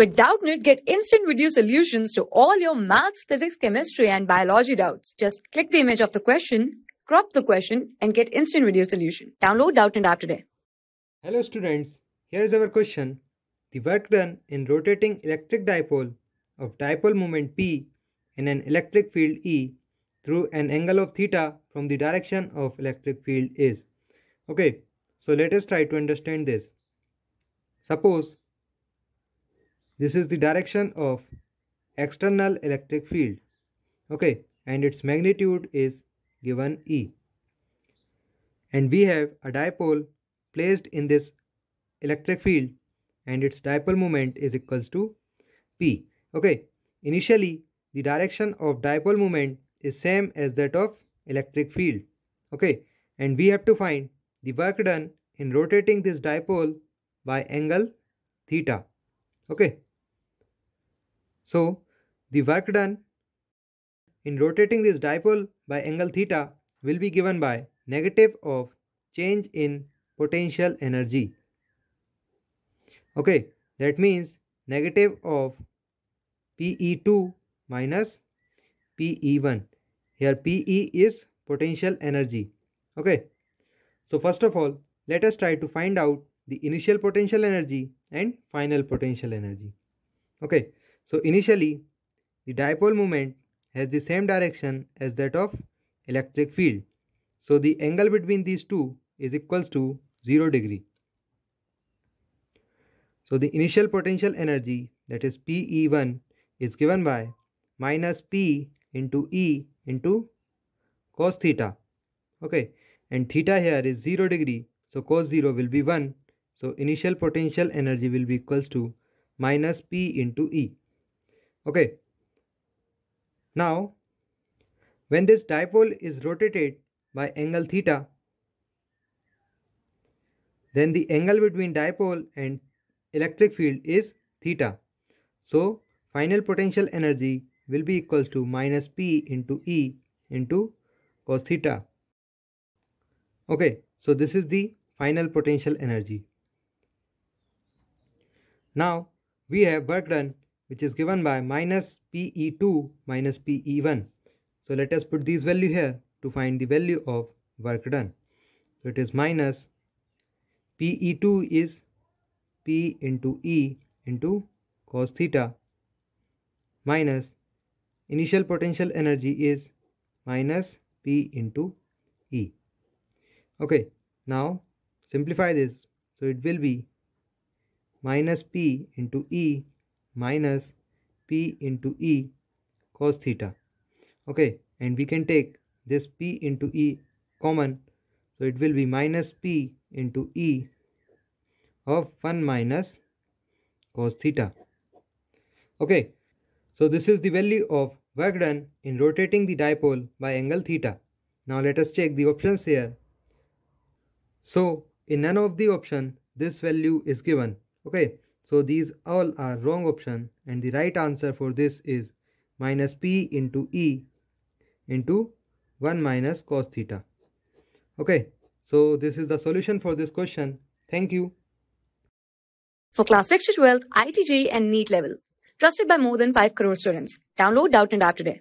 With Doubtnut, get instant video solutions to all your maths, physics, chemistry, and biology doubts. Just click the image of the question, crop the question, and get instant video solution. Download Doubtnut app today. Hello students, here is our question. The work done in rotating electric dipole of dipole moment P in an electric field E through an angle of theta from the direction of electric field is. Okay, so let us try to understand this. Suppose this is the direction of external electric field. Okay, and its magnitude is given E. And we have a dipole placed in this electric field and its dipole moment is equals to P. Okay, initially the direction of dipole moment is same as that of electric field. Okay, and we have to find the work done in rotating this dipole by angle theta. Okay. So the work done in rotating this dipole by angle theta will be given by negative of change in potential energy. Okay, that means negative of PE2 minus PE1. Here PE is potential energy. Okay, so first of all, let us try to find out the initial potential energy and final potential energy. Okay, so initially the dipole moment has the same direction as that of electric field. So the angle between these two is equals to 0 degree. So the initial potential energy that is PE1 is given by minus P into E into cos theta. Okay, and theta here is 0 degree. So cos 0 will be 1. So initial potential energy will be equals to minus P into E. Okay. Now, when this dipole is rotated by angle theta, then the angle between dipole and electric field is theta. So, final potential energy will be equals to minus P into E into cos theta. Okay, so this is the final potential energy. Now, we have work done which is given by minus PE2 minus PE1. So let us put these value here to find the value of work done. So it is minus PE2 is P into E into cos theta minus initial potential energy is minus P into E. Okay, now simplify this. So it will be minus P into E minus P into E cos theta. Okay, and we can take this P into E common. So it will be minus P into E of 1 minus cos theta. Okay, so this is the value of work done in rotating the dipole by angle theta. Now let us check the options here. So in none of the option this value is given. Okay, so these all are wrong option and the right answer for this is minus p into e into 1 minus cos theta. Okay, so this is the solution for this question. Thank you. For class 6 to 12, IIT JEE and NEET level. Trusted by more than 5 crore students. Download Doubtnut app today.